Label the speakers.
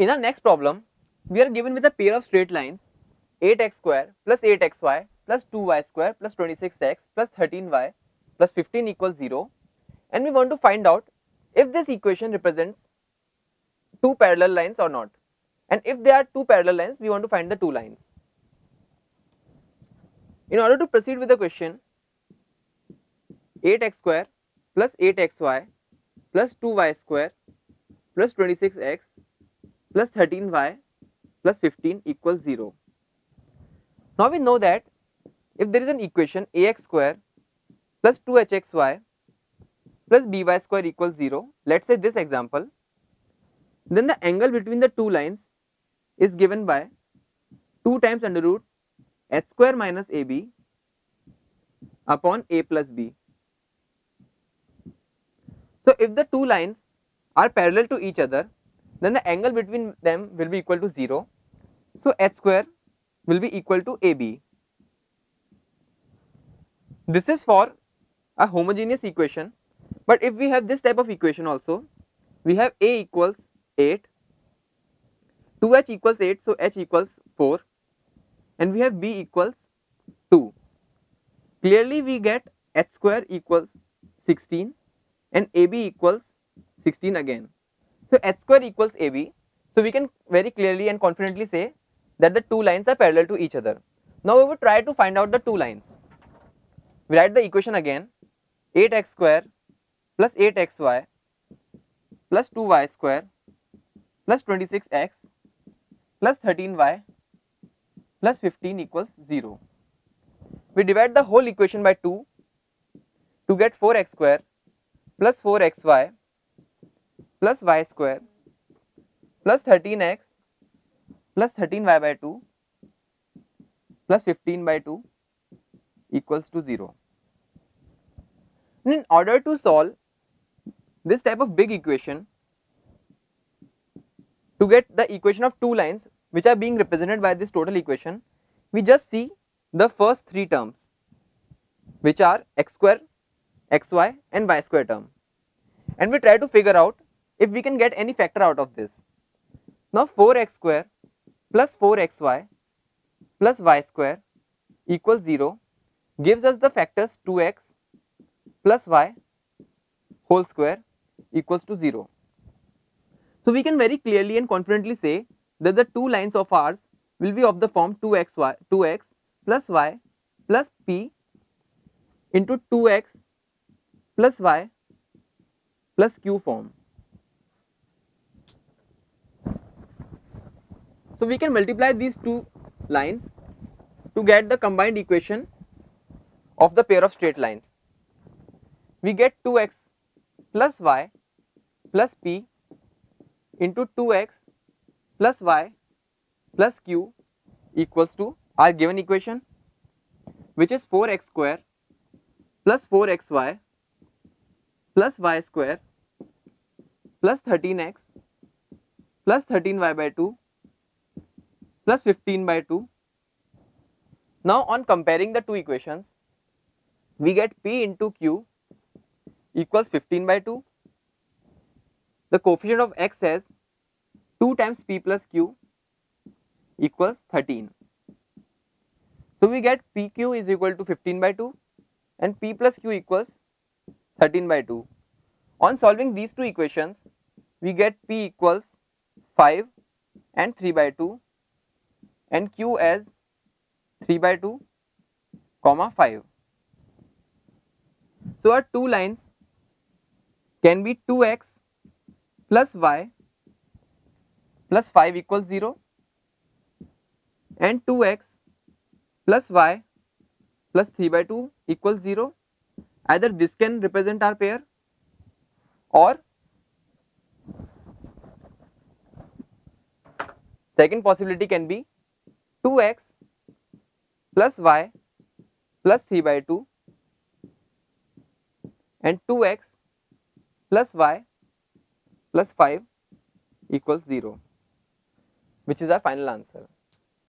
Speaker 1: In our next problem, we are given with a pair of straight lines 8x square plus 8xy plus 2y square plus 26x plus 13y plus 15 equals 0 and we want to find out if this equation represents two parallel lines or not and if there are two parallel lines we want to find the two lines. In order to proceed with the question 8x square plus 8xy plus 2y square plus 26x plus 13y plus 15 equals 0. Now we know that if there is an equation ax square plus 2hxy plus by square equals 0, let us say this example, then the angle between the two lines is given by 2 times under root h square minus ab upon a plus b. So if the two lines are parallel to each other, then the angle between them will be equal to 0. So h square will be equal to AB. This is for a homogeneous equation, but if we have this type of equation also, we have A equals 8, 2h equals 8, so h equals 4 and we have B equals 2. Clearly we get h square equals 16 and AB equals 16 again. So h square equals AB. So we can very clearly and confidently say that the two lines are parallel to each other. Now we will try to find out the two lines. We write the equation again 8x square plus 8xy plus 2y square plus 26x plus 13y plus 15 equals 0. We divide the whole equation by 2 to get 4x square plus 4xy plus y square plus 13x plus 13y by 2 plus 15 by 2 equals to 0. In order to solve this type of big equation, to get the equation of two lines which are being represented by this total equation, we just see the first three terms which are x square, xy and y square term and we try to figure out if we can get any factor out of this. Now 4x square plus 4xy plus y square equals 0 gives us the factors 2x plus y whole square equals to 0. So we can very clearly and confidently say that the two lines of ours will be of the form 2xy 2x plus y plus p into 2x plus y plus q form. So we can multiply these two lines to get the combined equation of the pair of straight lines. We get 2x plus y plus p into 2x plus y plus q equals to our given equation which is 4x square plus 4xy plus y square plus 13x plus 13y by 2 plus 15 by 2. Now on comparing the two equations, we get P into Q equals 15 by 2. The coefficient of x as 2 times P plus Q equals 13. So we get PQ is equal to 15 by 2 and P plus Q equals 13 by 2. On solving these two equations, we get P equals 5 and 3 by 2 and q as 3 by 2 comma 5. So our two lines can be 2x plus y plus 5 equals 0 and 2x plus y plus 3 by 2 equals 0 either this can represent our pair or second possibility can be 2x plus y plus 3 by 2 and 2x plus y plus 5 equals 0 which is our final answer.